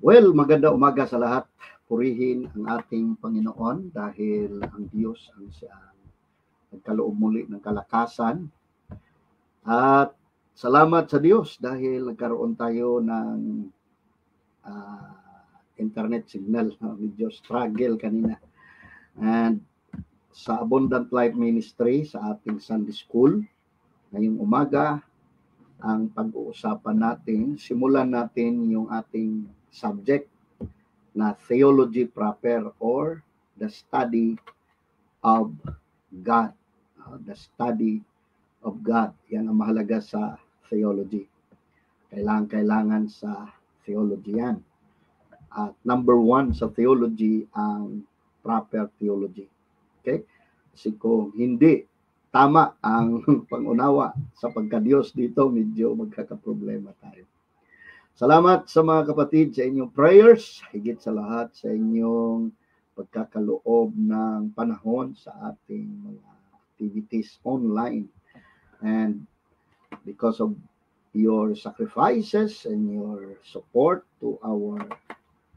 Well, maganda umaga sa lahat. Purihin ang ating Panginoon dahil ang Diyos ang siya nagkaloob muli ng kalakasan. At salamat sa Diyos dahil nagkaroon tayo ng uh, internet signal. Medyo struggle kanina. And sa Abundant Life Ministry sa ating Sunday School, ngayong umaga, ang pag-uusapan natin, simulan natin yung ating subject na theology proper or the study of God. Uh, the study of God. Yan ang mahalaga sa theology. Kailangan-kailangan sa theology yan. At number one sa theology ang proper theology. Okay? Kasi kung hindi tama ang pangunawa sa pagka-Diyos dito, medyo magkakaproblema tayo. Salamat sa mga kapatid sa inyong prayers, higit sa lahat sa inyong pagkakaloob ng panahon sa ating mga activities online. And because of your sacrifices and your support to our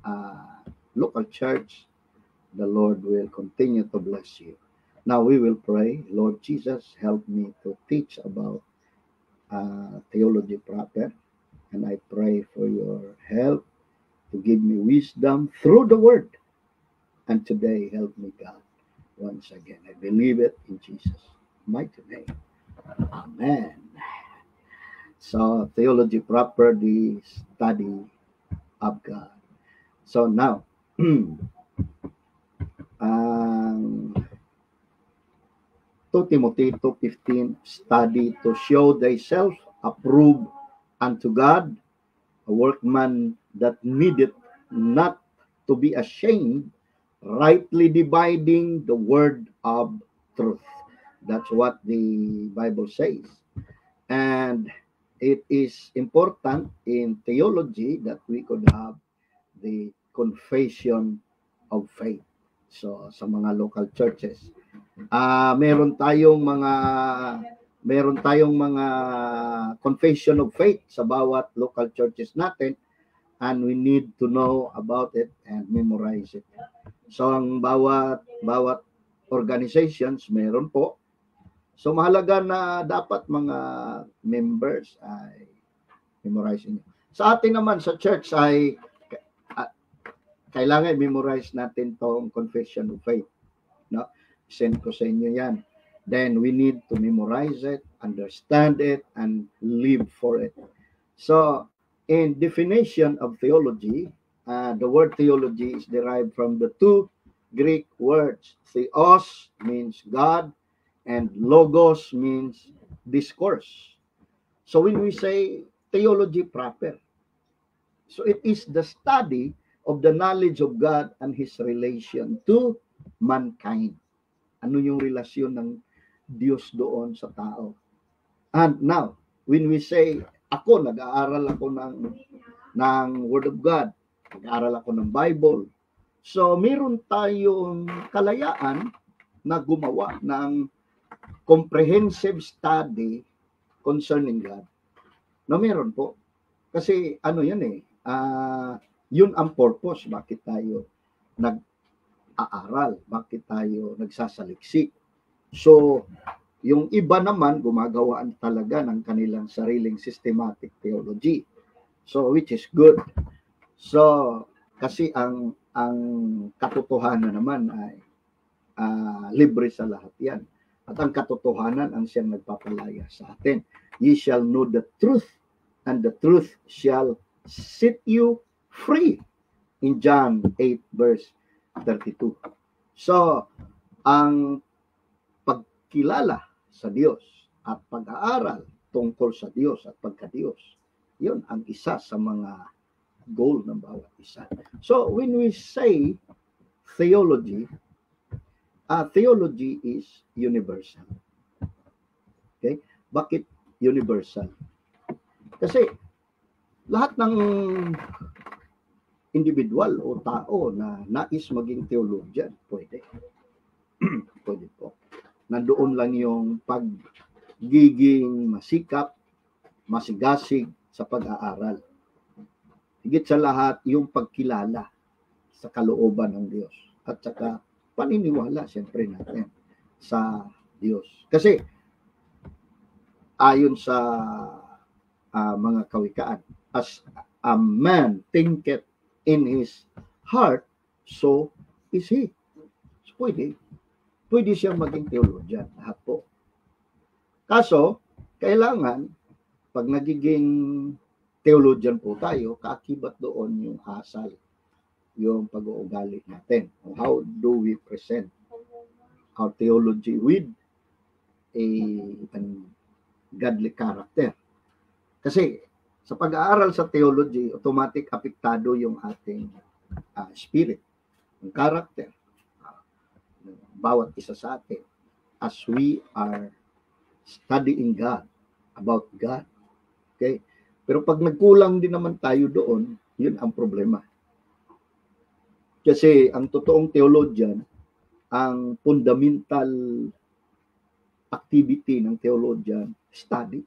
uh, local church, the Lord will continue to bless you. Now we will pray, Lord Jesus, help me to teach about uh, theology proper And I pray for your help to give me wisdom through the word. And today, help me, God, once again. I believe it in Jesus' mighty name. Amen. So, theology proper, the study of God. So now, um, 2 Timothy 2.15, study to show thyself approved unto God, a workman that needeth not to be ashamed, rightly dividing the word of truth. That's what the Bible says. And it is important in theology that we could have the confession of faith. So, sa mga local churches. Uh, meron tayong mga meron tayong mga confession of faith sa bawat local churches natin and we need to know about it and memorize it. So ang bawat bawat organizations meron po. So mahalaga na dapat mga members ay memorize niyo. Sa atin naman sa church ay uh, kailangan memorize natin tong confession of faith. No? Send ko sa inyo 'yan then we need to memorize it, understand it, and live for it. So, in definition of theology, uh, the word theology is derived from the two Greek words. Theos means God, and logos means discourse. So, when we say theology proper, so it is the study of the knowledge of God and His relation to mankind. Ano yung relasyon ng Diyos doon sa tao. And now, when we say, ako, nag-aaral ako ng, ng Word of God, nag-aaral ako ng Bible. So, meron tayong kalayaan na gumawa ng comprehensive study concerning God. No, meron po. Kasi ano yan eh, uh, yun ang purpose bakit tayo nag-aaral, bakit tayo nagsasaliksik So, yung iba naman gumagawaan talaga ng kanilang sariling systematic theology. So, which is good. So, kasi ang ang katotohanan naman ay uh, libre sa lahat yan. At ang katotohanan ang siyang nagpapalaya sa atin. Ye shall know the truth and the truth shall set you free. In John 8 verse 32. So, ang pagkilala sa Diyos at pag-aaral tungkol sa Diyos at pagka-Diyos. Yun ang isa sa mga goal ng bawat isa. So when we say theology, uh, theology is universal. Okay? Bakit universal? Kasi lahat ng individual o tao na nais maging theologian, pwede. pwede po nandoon lang yung pagiging masikap, masigasig sa pag-aaral. higit sa lahat yung pagkilala sa kalooban ng Diyos at saka paniniwala siyempre natin sa Diyos. Kasi ayon sa uh, mga kawikaan, as a man thinketh in his heart, so is he. So, pwede. Pwede siyang maging theologian. Lahat po. Kaso, kailangan, pag nagiging theologian po tayo, kaakibat doon yung asal, yung pag-uugali natin. How do we present our theology with a an godly character? Kasi sa pag-aaral sa theology, automatic apektado yung ating uh, spirit, yung character, bawat isa sa atin as we are studying God, about God. Okay? Pero pag nagkulang din naman tayo doon, yun ang problema. Kasi ang totoong theologian, ang fundamental activity ng theologian, study.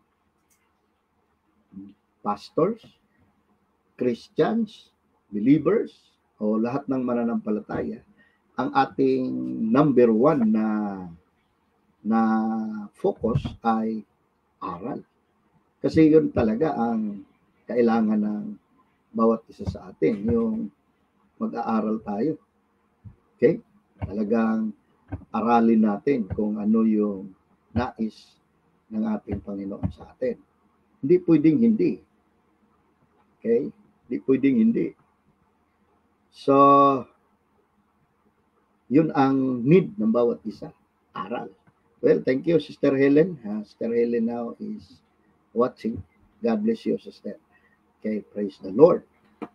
Pastors, Christians, believers, o lahat ng mananampalataya, ang ating number one na na focus ay aral. Kasi yun talaga ang kailangan ng bawat isa sa atin, yung mag-aaral tayo. Okay? Talagang aralin natin kung ano yung nais ng ating Panginoon sa atin. Hindi pwedeng hindi. Okay? Hindi pwedeng hindi. So, yun ang need ng bawat isa. Aral. Well, thank you, Sister Helen. Uh, Sister Helen now is watching. God bless you, Sister. Okay, praise the Lord.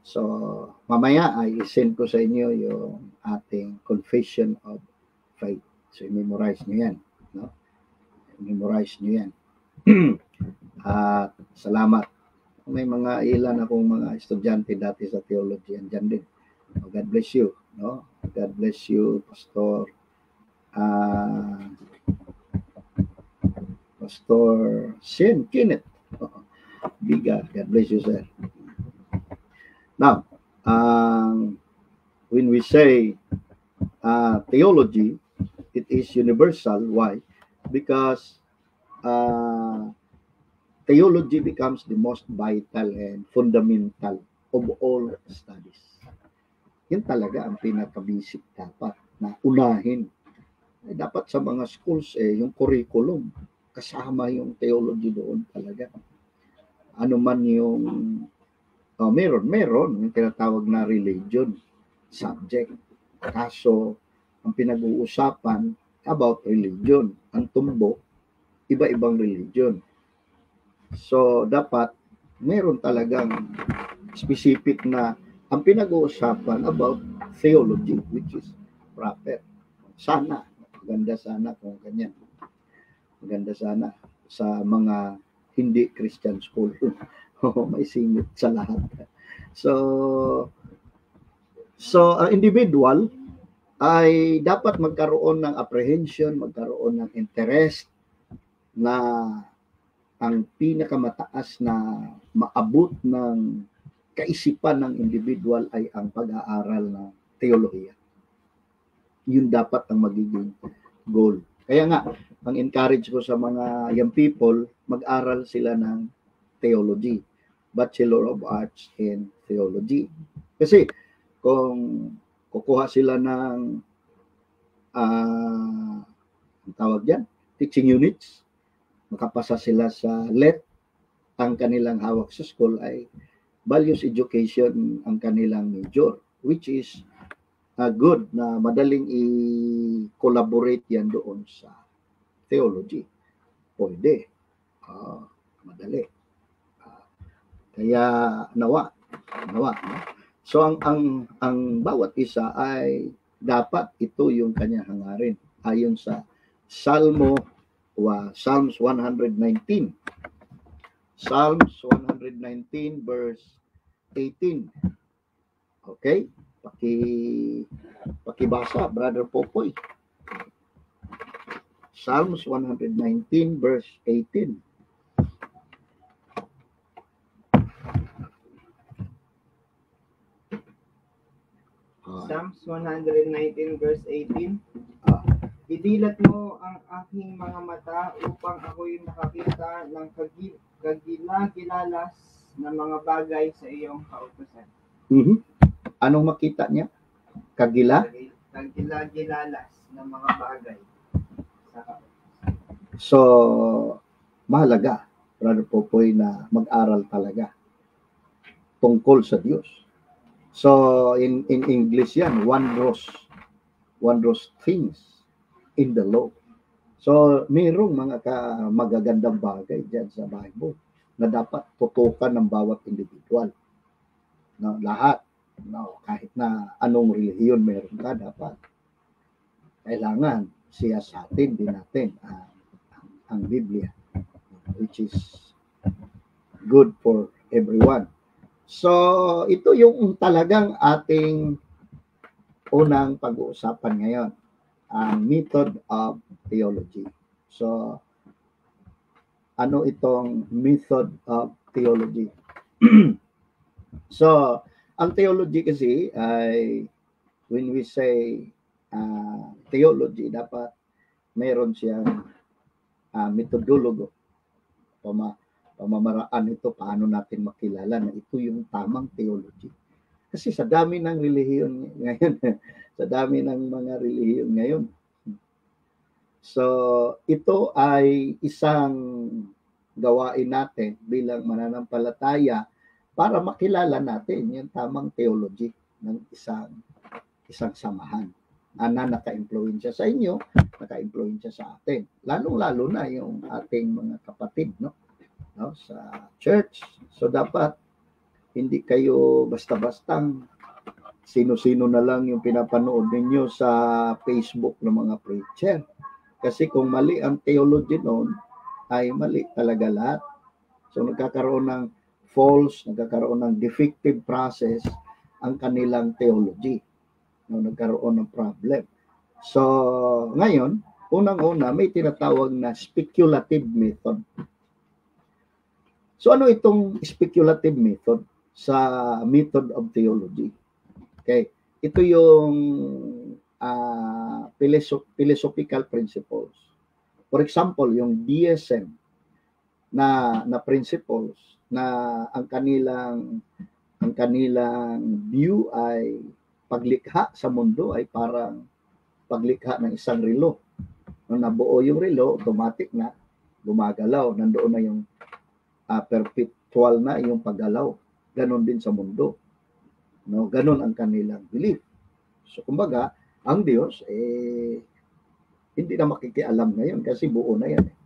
So, mamaya ay send ko sa inyo yung ating confession of faith. So, memorize nyo yan. No? Memorize nyo yan. At salamat. May mga ilan akong mga estudyante dati sa theology. Andyan din. God bless you. No? God bless you, Pastor. Uh, Pastor Sin Kenneth. Biga. God bless you, sir. Now, um, when we say uh, theology, it is universal. Why? Because uh, theology becomes the most vital and fundamental of all studies. Yan talaga ang pinaka-basic dapat na unahin. Eh, dapat sa mga schools, eh, yung curriculum, kasama yung theology doon talaga. Ano man yung uh, meron, meron yung tinatawag na religion subject. Kaso, ang pinag-uusapan about religion, ang tumbo, iba-ibang religion. So, dapat meron talagang specific na ang pinag-uusapan about theology, which is proper. Sana, maganda sana kung ganyan. Maganda sana sa mga hindi Christian school. may singit sa lahat. So, so ang individual ay dapat magkaroon ng apprehension, magkaroon ng interest na ang pinakamataas na maabot ng kaisipan ng individual ay ang pag-aaral ng teolohiya. Yun dapat ang magiging goal. Kaya nga, ang encourage ko sa mga young people, mag-aral sila ng theology, Bachelor of Arts in Theology. Kasi kung kukuha sila ng uh, ang tawag diyan, teaching units, makapasa sila sa LET, ang kanilang hawak sa school ay values education ang kanilang major, which is uh, good na madaling i-collaborate yan doon sa theology. Pwede. Uh, madali. Uh, kaya nawa, nawa. No? So ang ang ang bawat isa ay dapat ito yung kanya hangarin ayon sa Salmo wa Psalms 119. Psalms 119 verse 18. Okay? Paki pakibasa, Brother Popoy. Psalms 119 verse 18. Psalms 119 verse 18. Ah. Idilat mo ang aking mga mata upang ako'y makakita ng kagi- kagila-gilalas na mga bagay sa iyong kautosan. Mhm. Anong makita niya? Kagila? Kagi- Kagila-gilalas na mga bagay sa kautosan. So, mahalaga, Brother Popoy, na mag-aral talaga tungkol sa Diyos. So, in, in English yan, wondrous, wondrous things in the law. So, mayroong mga ka, magagandang bagay dyan sa Bible na dapat tutukan ng bawat individual. No, lahat. No, kahit na anong relihiyon meron ka, dapat kailangan siya sa atin, din natin ah, ang, ang Biblia, which is good for everyone. So, ito yung talagang ating unang pag-uusapan ngayon, ang method of theology. So, ano itong method of theology? so, ang theology kasi ay when we say uh, theology, dapat meron siyang uh, metodologo, pama, pamamaraan ito, paano natin makilala na ito yung tamang theology. Kasi sa dami ng relihiyon ngayon, sa dami ng mga relihiyon ngayon. So, ito ay isang gawain natin bilang mananampalataya para makilala natin yung tamang theology ng isang isang samahan na naka-influensya sa inyo, naka-influensya sa atin. Lalong-lalo na yung ating mga kapatid no? no sa church. So dapat hindi kayo basta-bastang sino-sino na lang yung pinapanood ninyo sa Facebook ng mga preacher. Kasi kung mali ang theology noon, ay mali talaga lahat. So nagkakaroon ng false, nagkakaroon ng defective process ang kanilang theology. No, nagkaroon ng problem. So ngayon, unang-una may tinatawag na speculative method. So ano itong speculative method sa method of theology? Okay, ito yung uh, philosophical principles. For example, yung DSM na na principles na ang kanilang ang kanilang view ay paglikha sa mundo ay parang paglikha ng isang relo. Nung nabuo yung relo, automatic na gumagalaw. Nandoon na yung uh, perpetual na yung paggalaw. Ganon din sa mundo. No, ganon ang kanilang belief. So kumbaga, ang Diyos eh hindi na makikialam ngayon kasi buo na yan. Eh.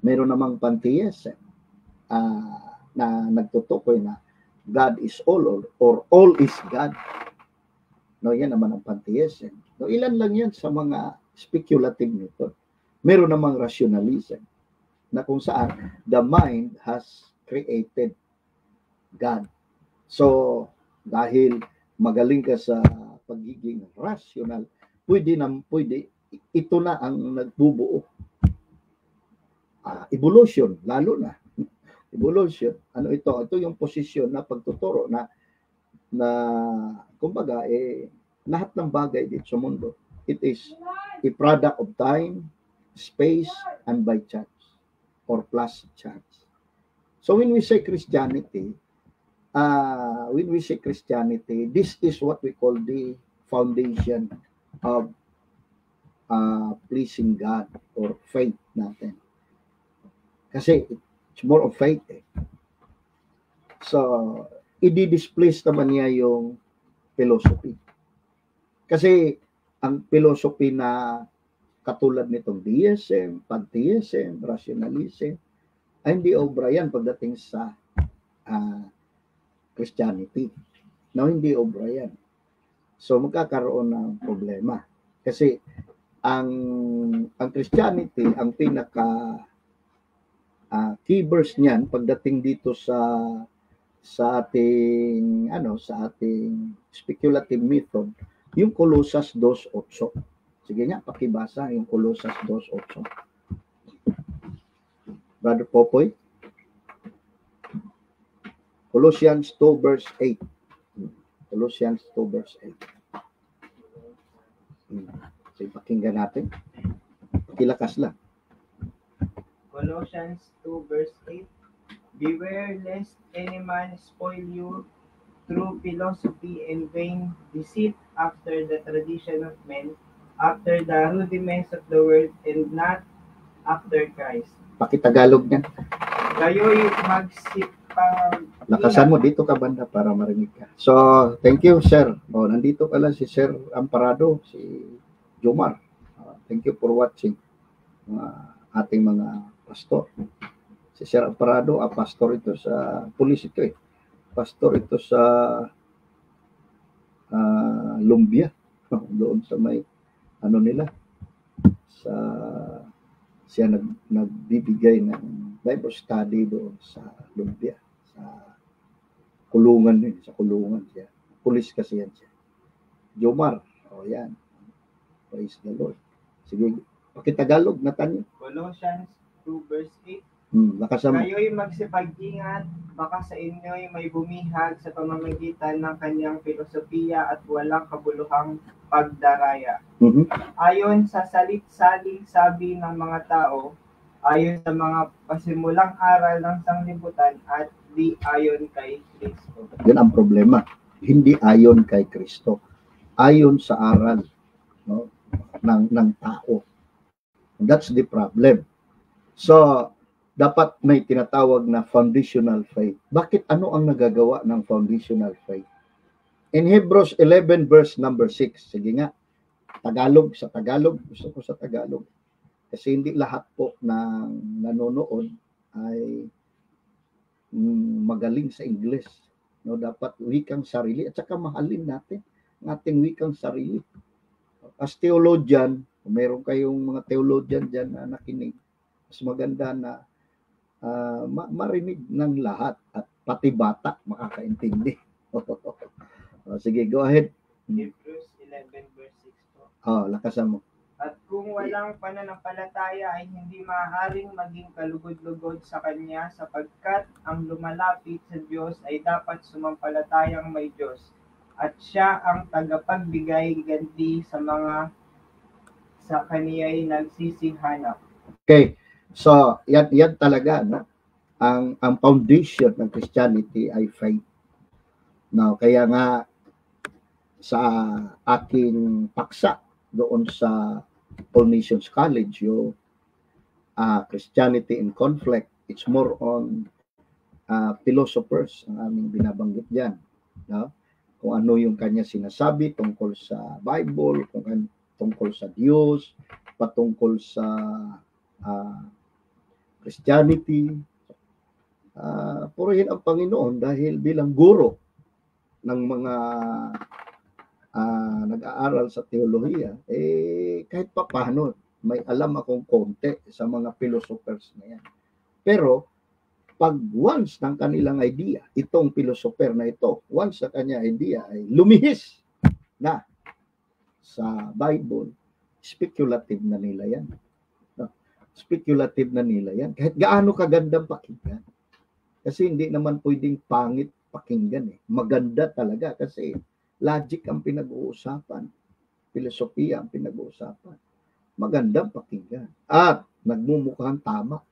Meron namang pantheist eh, uh, na nagtutukoy na God is all or, or all is God. No, yan naman ang pantheism. No, ilan lang yan sa mga speculative method. Meron namang rationalism na kung saan the mind has created God. So, dahil magaling ka sa pagiging rational, pwede na, pwede ito na ang nagbubuo. Uh, evolution, lalo na. evolution. Ano ito? Ito yung posisyon na pagtuturo na na kumbaga eh lahat ng bagay dito sa mundo it is a product of time, space, and by chance or plus chance. So when we say Christianity, uh, when we say Christianity, this is what we call the foundation of uh, pleasing God or faith natin. Kasi it's more of faith eh. So, i-displace naman niya yung philosophy. Kasi ang philosophy na katulad nitong deism, pantheism, rationalism, ay hindi obra yan pagdating sa uh, Christianity. No, hindi obra yan. So magkakaroon ng problema. Kasi ang ang Christianity, ang pinaka uh, key verse niyan pagdating dito sa sa ating ano sa ating speculative method yung Colossus 2:8 sige nga pakibasa yung Colossus 2:8 Brother Popoy Colossians 2 verse 8 Colossians 2 verse 8. Hmm. So, pakinggan natin. Pakilakas lang. Colossians 2 verse 8 Beware lest any man spoil you through philosophy and vain deceit after the tradition of men, after the rudiments of the world, and not after Christ. Pakitagalog niya. Kayo'y magsipag Lakasan mo dito ka banda para marinig ka. So, thank you, sir. Oh, nandito pala si Sir Amparado, si Jomar. Uh, thank you for watching mga ating mga pastor. Si Sir Amparado, ah, pastor ito sa pulis ito eh. Pastor ito sa ah, Lumbia. Doon sa may ano nila sa siya nag, nagbibigay ng Bible study doon sa Lumbia sa kulungan din, sa kulungan siya. Pulis kasi yan siya. Jomar, o yan. Praise the Lord. Sige, pakitagalog na tanyo. Colossians 2 verse 8 Hmm, lakasan mo. Kayo'y magsipag-ingat, baka sa inyo'y may bumihag sa pamamagitan ng kanyang filosofiya at walang kabuluhang pagdaraya. Mhm. Ayon sa salit-saling sabi ng mga tao, ayon sa mga pasimulang aral ng sanglibutan at di ayon kay Kristo. Yan ang problema. Hindi ayon kay Kristo. Ayon sa aral no, ng, ng tao. That's the problem. So, dapat may tinatawag na foundational faith. Bakit ano ang nagagawa ng foundational faith? In Hebrews 11 verse number 6, sige nga, Tagalog sa Tagalog, gusto ko sa Tagalog. Kasi hindi lahat po ng nanonood ay magaling sa English. No, dapat wikang sarili at saka mahalin natin ang ating wikang sarili. As theologian, kung meron kayong mga theologian dyan na nakinig, mas maganda na ah, ma- marinig ng lahat at pati bata makakaintindi. Sige, go ahead. Hebrews 11 verse 6 po. Oh, lakasan mo. At kung walang pananampalataya ay hindi maaaring maging kalugod-lugod sa Kanya sapagkat ang lumalapit sa Diyos ay dapat sumampalatayang may Diyos at siya ang tagapagbigay ganti sa mga sa kaniya'y nagsisihanap. Okay. So, yan, yan talaga, no? Ang, ang foundation ng Christianity ay faith. No, kaya nga sa aking paksa doon sa All Nations College, yung uh, Christianity in Conflict, it's more on uh, philosophers ang aming binabanggit diyan, no? Kung ano yung kanya sinasabi tungkol sa Bible, kung an- tungkol sa Diyos, patungkol sa ah, Christianity. Uh, purihin ang Panginoon dahil bilang guro ng mga nag-aaral sa teolohiya, eh kahit pa paano, may alam akong konti sa mga philosophers na yan. Pero, pag once ng kanilang idea, itong philosopher na ito, once sa kanya idea ay lumihis na sa Bible, speculative na nila yan. No? Speculative na nila yan. Kahit gaano kagandang pakinggan. Kasi hindi naman pwedeng pangit pakinggan eh. Maganda talaga kasi logic ang pinag-uusapan. Filosofiya ang pinag-uusapan. Magandang pakinggan. At nagmumukhang tama.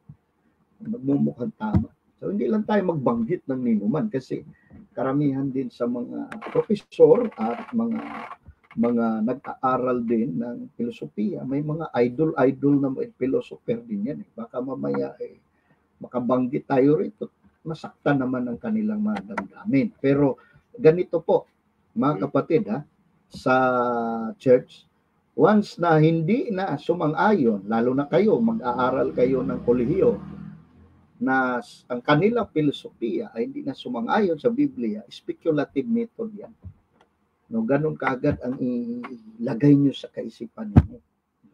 Nagmumukhang tama. So hindi lang tayo magbanggit ng ninuman kasi karamihan din sa mga profesor at mga mga nag-aaral din ng filosofiya, may mga idol-idol na philosopher din yan. Eh. Baka mamaya eh, makabanggit tayo rito, masaktan naman ang kanilang mga damdamin. Pero ganito po, mga kapatid ha, sa church, once na hindi na sumang-ayon, lalo na kayo, mag-aaral kayo ng kolehiyo, na ang kanilang filosofiya ay hindi na sumang-ayon sa Biblia, speculative method yan. No, ganun kaagad ang ilagay nyo sa kaisipan niyo.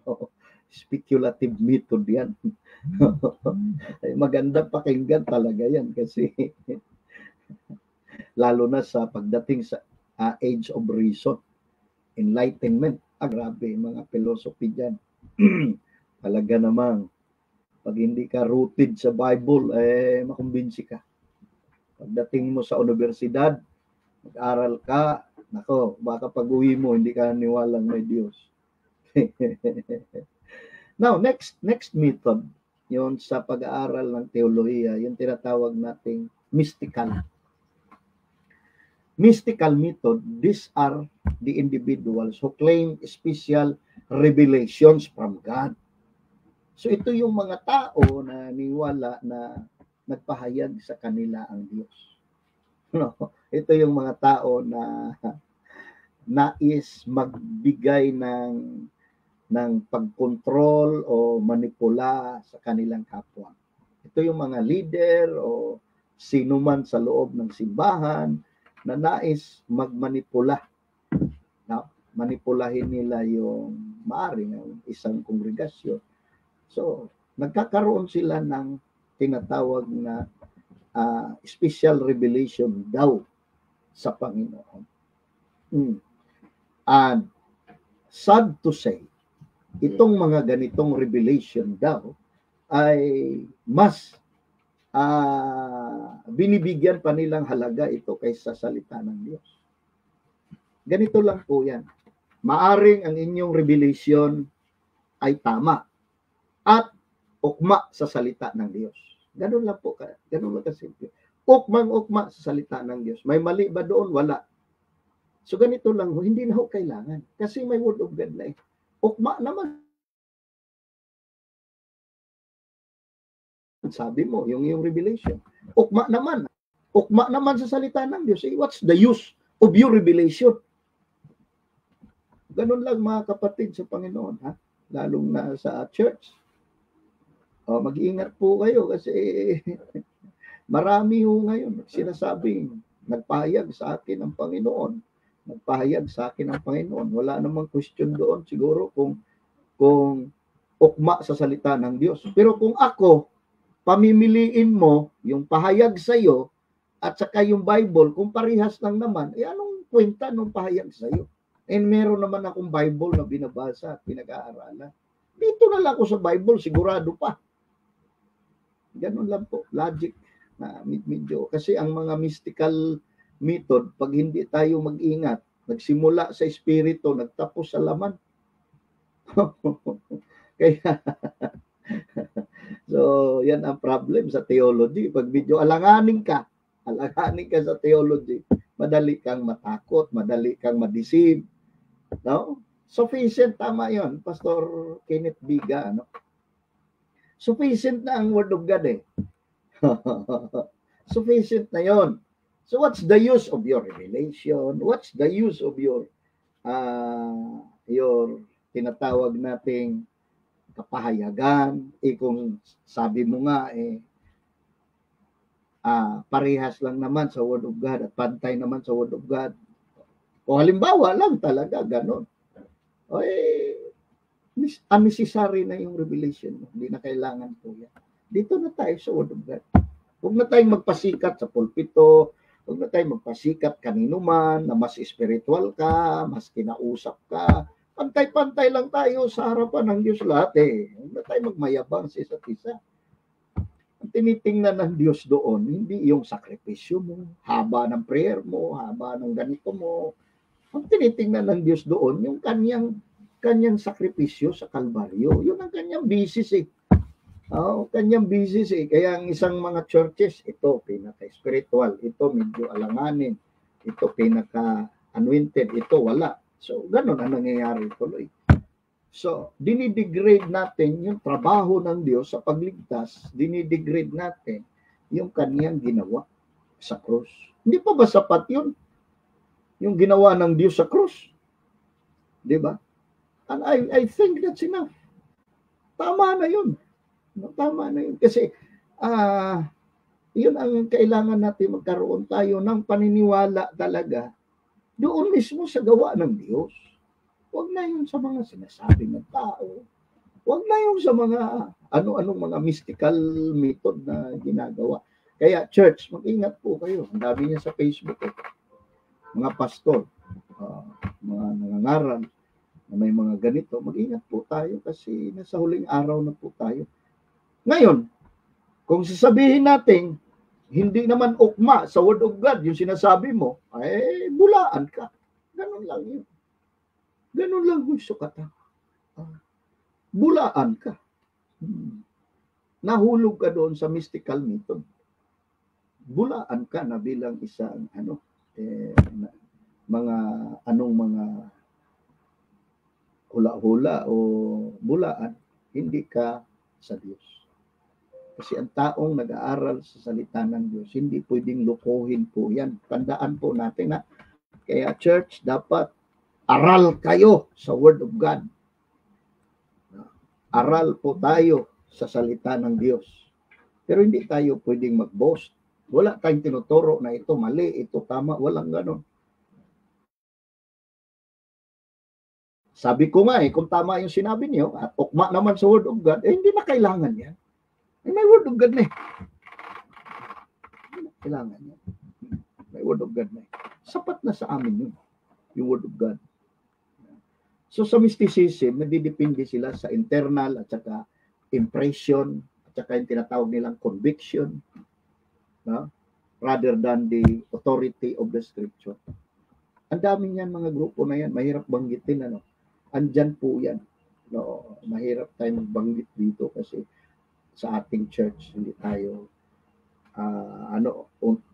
No, speculative method yan. ay maganda pakinggan talaga yan kasi lalo na sa pagdating sa ah, age of reason, enlightenment. Ah, grabe, mga philosophy dyan. Talaga namang, pag hindi ka rooted sa Bible, eh, makumbinsi ka. Pagdating mo sa universidad, mag-aral ka, Nako, baka pag uwi mo, hindi ka niwalang may Diyos. Now, next next method, yon sa pag-aaral ng teolohiya, yung tinatawag nating mystical. Mystical method, these are the individuals who claim special revelations from God. So ito yung mga tao na niwala na nagpahayag sa kanila ang Diyos. No? Ito yung mga tao na nais magbigay ng ng pagkontrol o manipula sa kanilang kapwa. Ito yung mga leader o sino man sa loob ng simbahan na nais magmanipula. Na manipulahin nila yung maari ng isang kongregasyon. So, nagkakaroon sila ng tinatawag na uh, special revelation daw sa Panginoon. Mm. And sad to say, itong mga ganitong revelation daw ay mas uh, binibigyan pa nilang halaga ito kaysa salita ng Diyos. Ganito lang po yan. Maaring ang inyong revelation ay tama at ukma sa salita ng Diyos. Ganun lang po, ganun lang kasimple. Ukmang-ukma sa salita ng Diyos. May mali ba doon? Wala. So ganito lang, hindi na ho kailangan. Kasi may word of God na eh. Ukma naman. Sabi mo, yung yung revelation. Ukma naman. Ukma naman sa salita ng Diyos. Eh, what's the use of your revelation? Ganun lang mga kapatid sa Panginoon, ha? Lalong na sa church Oh, mag-iingat po kayo kasi marami ho ngayon sinasabing nagpahayag sa akin ng Panginoon. Nagpahayag sa akin ng Panginoon. Wala namang question doon siguro kung kung ukma sa salita ng Diyos. Pero kung ako, pamimiliin mo yung pahayag sa iyo at saka yung Bible, kung parehas lang naman, eh anong kwenta nung pahayag sa iyo? And meron naman akong Bible na binabasa at pinag-aaralan. Dito na lang ako sa Bible, sigurado pa. Ganun lang po, logic na medyo. Kasi ang mga mystical method, pag hindi tayo mag-ingat, nagsimula sa espiritu, nagtapos sa laman. Kaya, so, yan ang problem sa theology. Pag medyo alanganin ka, alanganin ka sa theology, madali kang matakot, madali kang madeceive. No? Sufficient, tama yon Pastor Kenneth Biga, ano? Sufficient na ang Word of God eh. Sufficient na yon. So what's the use of your revelation? What's the use of your uh, your tinatawag nating kapahayagan? Eh kung sabi mo nga eh uh, parehas lang naman sa Word of God at pantay naman sa Word of God. O halimbawa lang talaga ganon. O eh, unnecessary na yung revelation mo. Hindi na kailangan po yan. Dito na tayo sa Word of God. Huwag na tayong magpasikat sa pulpito, huwag na tayong magpasikat kanino man na mas spiritual ka, mas kinausap ka. Pantay-pantay lang tayo sa harapan ng Diyos lahat eh. Na tayong magmayabang sa isa't isa. Ang tinitingnan ng Diyos doon, hindi yung sakripisyo mo, haba ng prayer mo, haba ng ganito mo. Ang tinitingnan ng Diyos doon, yung kanyang kanyang sakripisyo sa Kalbaryo. Yun ang kanyang bisis eh. Oh, kanyang bisis eh. Kaya ang isang mga churches, ito pinaka-spiritual, ito medyo alanganin, ito pinaka-anointed, ito wala. So, ganun ang nangyayari tuloy. So, dinidegrade natin yung trabaho ng Diyos sa pagligtas, dinidegrade natin yung kanyang ginawa sa krus. Hindi pa ba sapat yun? Yung ginawa ng Diyos sa krus? Di ba? And I, I think that's enough. Tama na yun. Tama na yun. Kasi, ah, uh, yun ang kailangan natin magkaroon tayo ng paniniwala talaga doon mismo sa gawa ng Diyos. Huwag na yun sa mga sinasabi ng tao. Huwag na yun sa mga ano-anong mga mystical method na ginagawa. Kaya church, mag-ingat po kayo. Ang dami niya sa Facebook. Eh. Mga pastor, uh, mga nangangaral, na may mga ganito, mag-ingat po tayo kasi nasa huling araw na po tayo. Ngayon, kung sasabihin natin, hindi naman ukma sa Word of God yung sinasabi mo, ay bulaan ka. Ganun lang yun. Ganun lang yung sukatan. Ah, bulaan ka. Hmm. Nahulog ka doon sa mystical method. Bulaan ka na bilang isang ano, eh, mga anong mga hula-hula o bulaan, hindi ka sa Diyos. Kasi ang taong nag-aaral sa salita ng Diyos, hindi pwedeng lukuhin po yan. Tandaan po natin na kaya church, dapat aral kayo sa Word of God. Aral po tayo sa salita ng Diyos. Pero hindi tayo pwedeng mag-boast. Wala tayong tinuturo na ito mali, ito tama, walang ganon. Sabi ko nga eh, kung tama yung sinabi niyo, at ukma naman sa Word of God, eh hindi na kailangan yan. Eh, may Word of God na eh. Kailangan yan. May Word of God na eh. Sapat na sa amin yun, yung Word of God. So sa mysticism, nagdidepende sila sa internal at saka impression at saka yung tinatawag nilang conviction no? rather than the authority of the scripture. Ang dami niyan mga grupo na yan, mahirap banggitin ano. Andyan po yan. No, mahirap tayong banggit dito kasi sa ating church hindi tayo ah, ano on-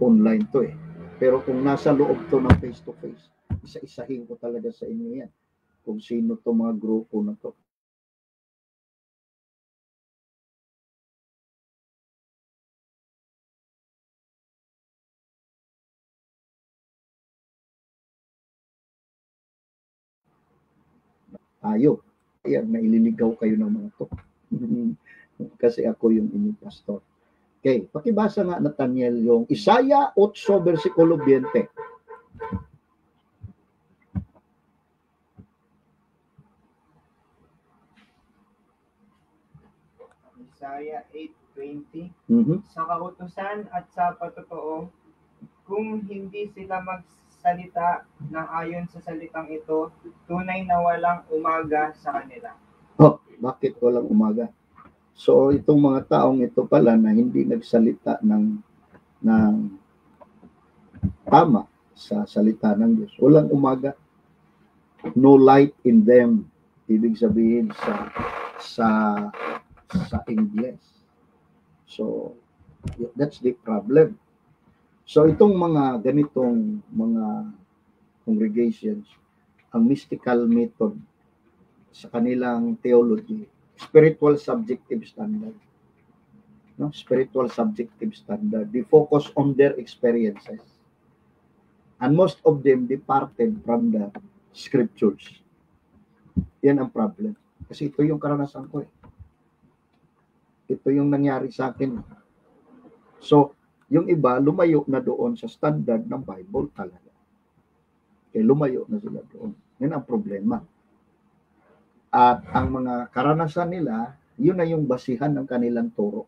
online to eh. Pero kung nasa loob to ng face to face, isa-isahin ko talaga sa inyo yan kung sino to mga grupo na to. Tayo. Ayan, naililigaw kayo ng mga to. Kasi ako yung inyong pastor. Okay, pakibasa nga Nathaniel yung Isaiah 8 versikulo 20. Isaiah 8.20 Mhm. Sa kautusan at sa patotoo, kung hindi sila magsalita ng ayon sa salitang ito, tunay na walang umaga sa kanila. Oh, bakit walang umaga? So itong mga taong ito pala na hindi nagsalita ng ng tama sa salita ng Diyos. Walang umaga. No light in them. Ibig sabihin sa sa sa Ingles. So that's the problem. So itong mga ganitong mga congregations, ang mystical method sa kanilang theology, spiritual subjective standard. No? Spiritual subjective standard. They focus on their experiences. And most of them departed from the scriptures. Yan ang problem. Kasi ito yung karanasan ko eh. Ito yung nangyari sa akin. So, yung iba, lumayo na doon sa standard ng Bible talaga. Kaya lumayo na sila doon. Yan ang problema. At ang mga karanasan nila, yun na yung basihan ng kanilang turo.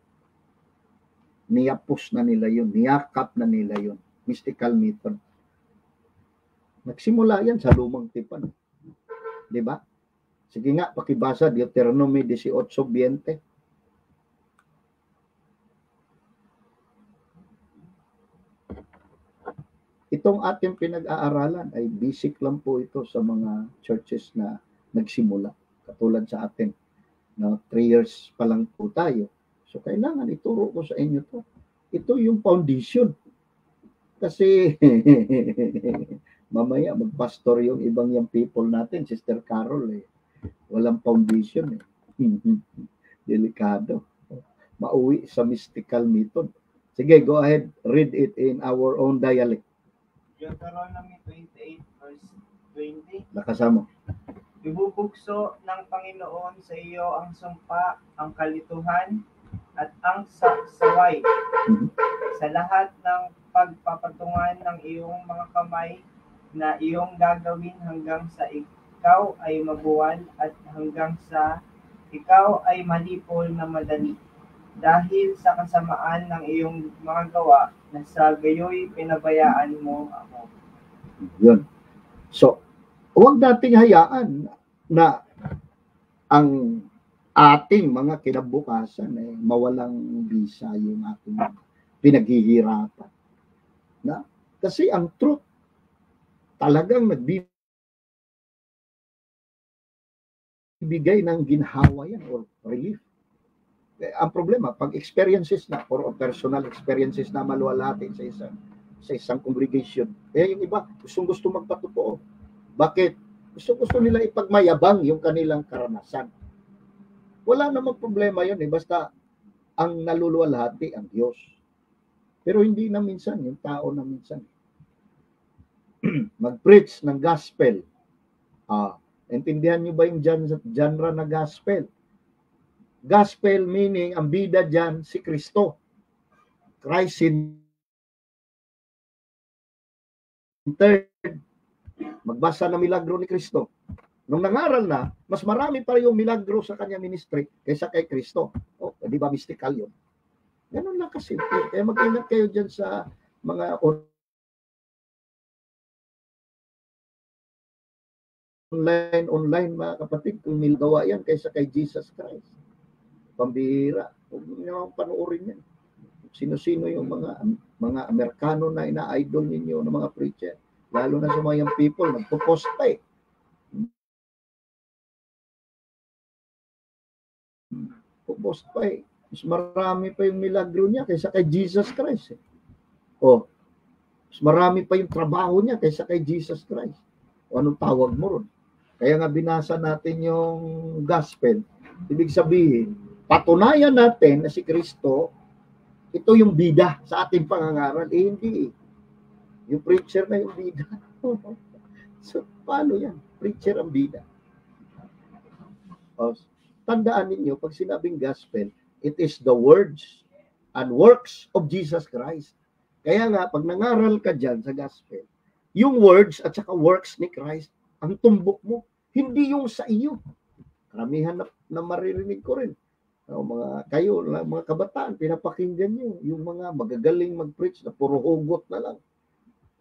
Niyapos na nila yun, niyakap na nila yun. Mystical method. Nagsimula yan sa lumang tipan. Di ba? Sige nga, pakibasa Deuteronomy 18:20. Itong ating pinag-aaralan ay basic lang po ito sa mga churches na nagsimula katulad sa atin. No, three years pa lang po tayo. So, kailangan ituro ko sa inyo to. Ito yung foundation. Kasi, mamaya magpastor yung ibang yung people natin, Sister Carol eh. Walang foundation eh. Delikado. Mauwi sa mystical method. Sige, go ahead. Read it in our own dialect. Deuteronomy 28 verse 20 Nakasama. Ibubugso ng Panginoon sa iyo ang sumpa, ang kalituhan, at ang saksaway sa lahat ng pagpapatungan ng iyong mga kamay na iyong gagawin hanggang sa ikaw ay mabuwal at hanggang sa ikaw ay malipol na madali dahil sa kasamaan ng iyong mga gawa na sa gayoy pinabayaan mo ako. Yun. So, huwag nating hayaan na ang ating mga kinabukasan eh, mawalang bisa yung ating pinaghihirapan. Na? Kasi ang truth, talagang nagbibigay ng ginhawa yan or relief. Eh, ang problema, pag experiences na, or personal experiences na maluwalhati sa isang sa isang congregation, eh yung iba, gustong gusto magpatotoo. Bakit? Gusto gusto nila ipagmayabang yung kanilang karanasan. Wala namang problema yun eh, basta ang naluluwalhati ang Diyos. Pero hindi na minsan, yung tao na minsan. Mag-preach ng gospel. Ah, intindihan niyo ba yung genre na gospel? Gospel meaning, ang bida dyan, si Kristo. Christ centered. Magbasa ng milagro ni Kristo. Nung nangaral na, mas marami pa yung milagro sa kanya ministry kaysa kay Kristo. O, di ba mystical yun? Ganun lang kasi. Kaya mag-ingat kayo dyan sa mga online, online mga kapatid, kung milgawa yan kaysa kay Jesus Christ. Pambihira. Huwag niyo panoorin yan. Sino-sino yung mga mga Amerikano na ina-idol ninyo ng mga preacher. Lalo na sa mga young people, nagpo-post pa eh. Post pa eh. Mas marami pa yung milagro niya kaysa kay Jesus Christ. Eh. O, mas marami pa yung trabaho niya kaysa kay Jesus Christ. O anong tawag mo ron? Kaya nga binasa natin yung gospel. Ibig sabihin, patunayan natin na si Kristo, ito yung bida sa ating pangangaral. Eh, hindi. Yung preacher na yung bida. so, paano yan? Preacher ang bida. O, tandaan ninyo, pag sinabing gospel, it is the words and works of Jesus Christ. Kaya nga, pag nangaral ka dyan sa gospel, yung words at saka works ni Christ, ang tumbok mo, hindi yung sa iyo. Karamihan na, na maririnig ko rin. O, mga kayo, mga kabataan, pinapakinggan nyo yung mga magagaling mag-preach na puro hugot na lang.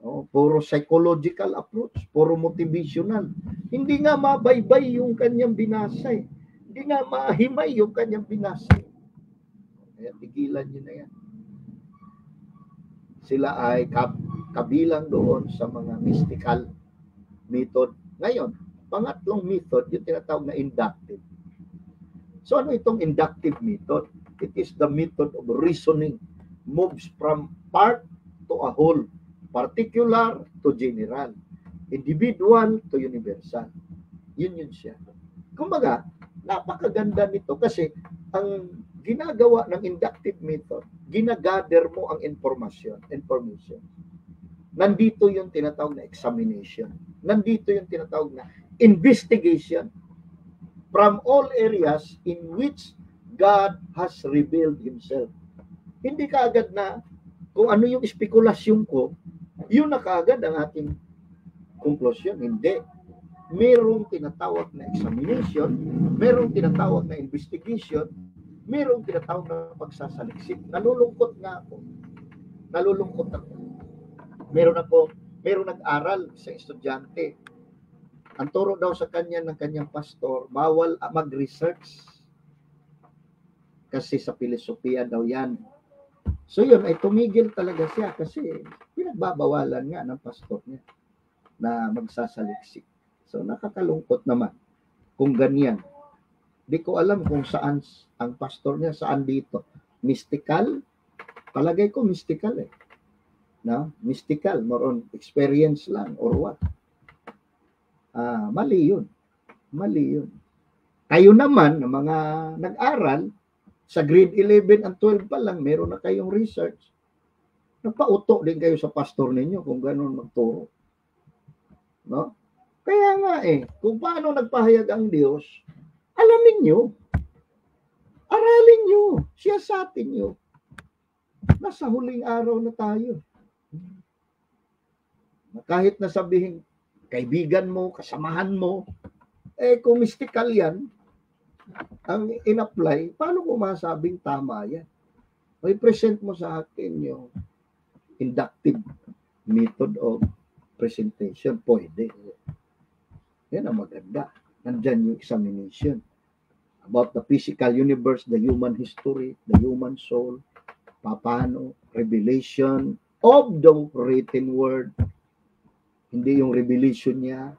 O, puro psychological approach, puro motivational. Hindi nga mabaybay yung kanyang binasa eh hindi nga mahimay yung kanyang binasa. Kaya tigilan nyo na yan. Sila ay kab kabilang doon sa mga mystical method. Ngayon, pangatlong method, yung tinatawag na inductive. So ano itong inductive method? It is the method of reasoning. Moves from part to a whole, particular to general, individual to universal. Yun yun siya. Kumbaga, napakaganda nito kasi ang ginagawa ng inductive method, ginagather mo ang information, information. Nandito yung tinatawag na examination. Nandito yung tinatawag na investigation from all areas in which God has revealed Himself. Hindi kaagad na kung ano yung spekulasyon ko, yun na kaagad ang ating conclusion. Hindi merong tinatawag na examination, merong tinatawag na investigation, merong tinatawag na pagsasaliksik. Nalulungkot nga ako. Nalulungkot ako. Meron ako, meron nag-aral sa estudyante. Ang turo daw sa kanya ng kanyang pastor, bawal mag-research. Kasi sa filosofiya daw yan. So yun, ay tumigil talaga siya kasi pinagbabawalan nga ng pastor niya na magsasaliksik. So nakakalungkot naman kung ganyan. Di ko alam kung saan ang pastor niya, saan dito. Mystical? Palagay ko mystical eh. No? Mystical, more on experience lang or what. Ah, mali yun. Mali yun. Kayo naman, mga nag-aral, sa grade 11 and 12 pa lang, meron na kayong research. Nagpauto din kayo sa pastor ninyo kung gano'n magturo. No? Kaya nga eh, kung paano nagpahayag ang Diyos, alamin nyo. Aralin nyo. Siya sa atin nyo. Nasa huling araw na tayo. Kahit na sabihin, kaibigan mo, kasamahan mo, eh kung mystical yan, ang in-apply, paano ko masabing tama yan? May present mo sa akin yung inductive method of presentation. Pwede. Yan ang maganda. Nandyan yung examination about the physical universe, the human history, the human soul, papano, revelation of the written word, Hindi yung revelation niya.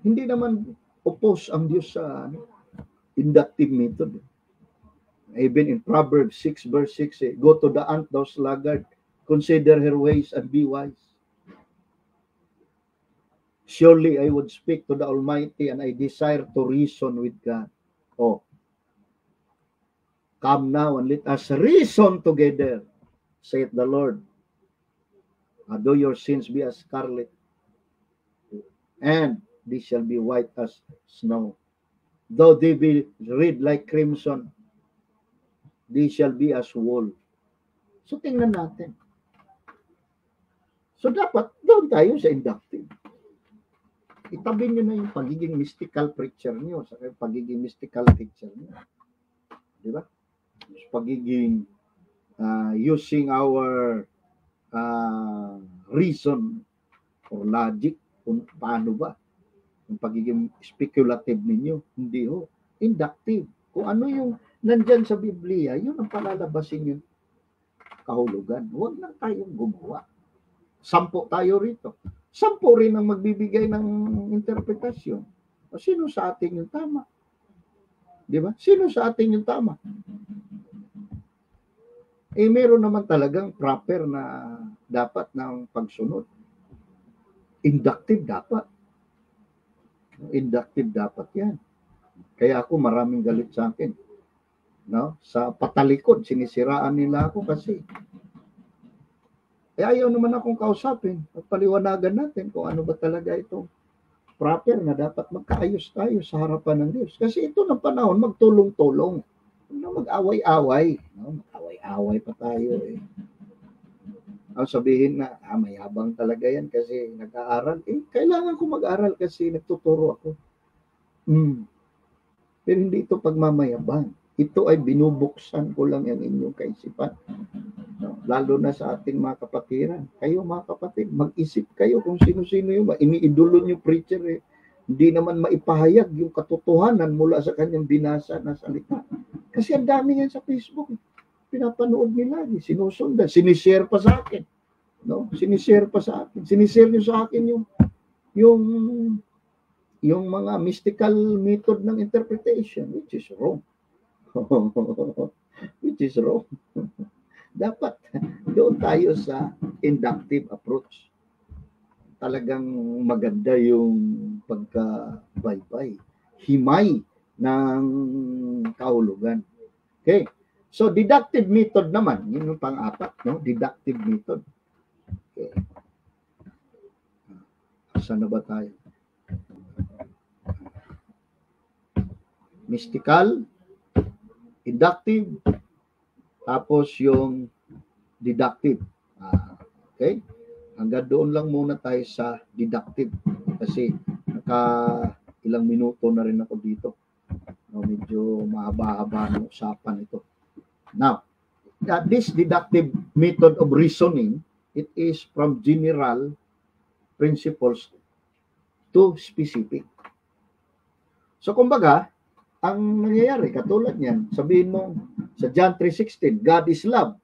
Hindi naman oppose ang Diyos sa ano, inductive method. Even in Proverbs 6 verse 6, eh, Go to the ant, thou sluggard, consider her ways and be wise. Surely I would speak to the Almighty and I desire to reason with God. Oh, come now and let us reason together, saith the Lord. Though your sins be as scarlet, and they shall be white as snow. Though they be red like crimson, they shall be as wool. So tingnan natin. So dapat doon tayo sa inductive. Itabi nyo na yung pagiging mystical preacher nyo sa pagiging mystical teacher nyo. Di ba? Pagiging uh, using our uh, reason or logic kung paano ba yung pagiging speculative ninyo. Hindi ho. Inductive. Kung ano yung nandyan sa Biblia, yun ang palalabasin yung kahulugan. Huwag na tayong gumawa. Sampo tayo rito. Sampo rin ang magbibigay ng interpretasyon. O sino sa atin yung tama? Di ba? Sino sa atin yung tama? Eh, meron naman talagang proper na dapat ng pagsunod. Inductive dapat. Inductive dapat yan. Kaya ako maraming galit sa akin. No? Sa patalikod, sinisiraan nila ako kasi eh, ayaw naman akong kausapin at paliwanagan natin kung ano ba talaga ito proper na dapat magkaayos tayo sa harapan ng Diyos. Kasi ito ng panahon, magtulong-tulong. Na mag-away-away. No? Mag-away-away pa tayo eh. Ang sabihin na, ah, mayabang talaga yan kasi nag-aaral. Eh, kailangan ko mag-aral kasi nagtuturo ako. Hmm. Pero hindi ito pagmamayabang. Ito ay binubuksan ko lang yung inyong kaisipan. No? Lalo na sa ating mga kapatiran. Kayo mga kapatid, mag-isip kayo kung sino-sino yung iniidolo nyo preacher eh. Hindi naman maipahayag yung katotohanan mula sa kanyang binasa na salita. Kasi ang dami yan sa Facebook. Eh. Pinapanood nila, sinusundan, sinishare pa sa akin. No? Sinishare pa sa akin. Sinishare nyo sa akin yung yung yung mga mystical method ng interpretation which is wrong. which is wrong. Dapat doon tayo sa inductive approach. Talagang maganda yung pagka-baybay. Himay ng kahulugan. Okay. So, deductive method naman, yun yung pang-apat, no? Deductive method. Okay. Saan na ba tayo? Mystical, inductive, tapos yung deductive. Ah, okay? Hanggang doon lang muna tayo sa deductive kasi naka ilang minuto na rin ako dito. No, medyo mahaba-haba ng usapan ito. Now, uh, this deductive method of reasoning, it is from general principles to specific. So, kumbaga, ang nangyayari, katulad niyan, sabihin mo sa John 3.16, God is love.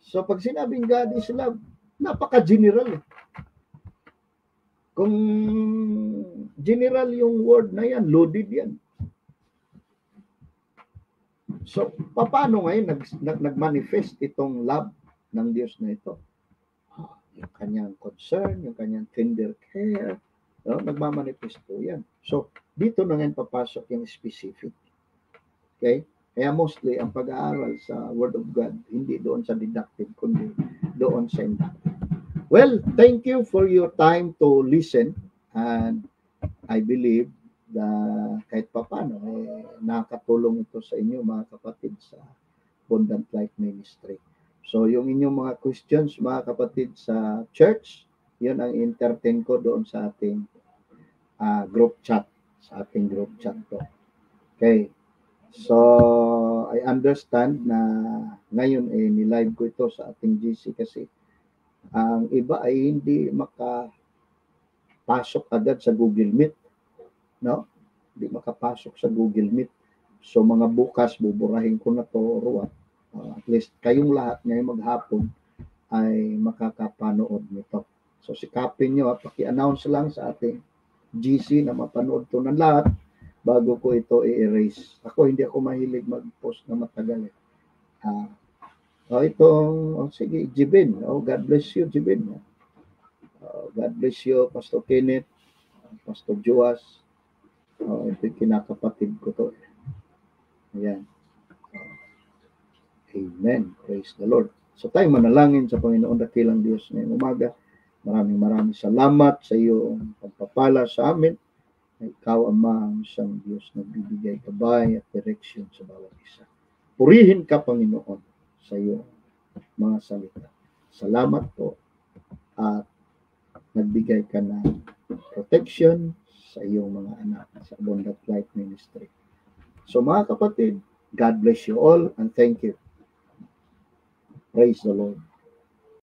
So pag sinabing God is love, napaka-general. Eh. Kung general yung word na yan, loaded yan. So, paano ngayon nag, nag, nag-manifest itong love ng Diyos na ito? Ah, yung kanyang concern, yung kanyang tender care, no? nagmamanifesto yan. So, dito na ngayon papasok yung specific. Okay? Kaya mostly ang pag-aaral sa Word of God, hindi doon sa deductive, kundi doon sa inductive. Well, thank you for your time to listen and I believe na kahit papano, eh, nakatulong ito sa inyo mga kapatid sa Abundant Life Ministry. So yung inyong mga questions mga kapatid sa church, yun ang entertain ko doon sa ating uh, group chat sa ating group chat to. Okay. So, I understand na ngayon eh ni-live ko ito sa ating GC kasi ang iba ay hindi makapasok agad sa Google Meet. No? Hindi makapasok sa Google Meet. So, mga bukas, buburahin ko na to, Ruwa. Uh, at least kayong lahat ngayon maghapon, ay makakapanood nito. So sikapin nyo, paki-announce lang sa ating GC na mapanood to ng lahat bago ko ito i-erase. Ako hindi ako mahilig mag-post na matagal. Eh. Ah, oh, ito, oh, sige, Jibin. Oh, God bless you, Jibin. Oh, God bless you, Pastor Kenneth, Pastor Joas. Oh, ito kinakapatid ko to. Ayan. Amen. Praise the Lord. So tayo manalangin sa Panginoon dakilang Diyos ngayong umaga. Maraming maraming salamat sa iyong pagpapala sa amin. Ikaw, Ama, ang isang Diyos na bibigay gabay at direksyon sa bawat isa. Purihin ka, Panginoon, sa iyong mga salita. Salamat po at nagbigay ka ng protection sa iyong mga anak sa Abundant Life Ministry. So mga kapatid, God bless you all and thank you. Praise the Lord.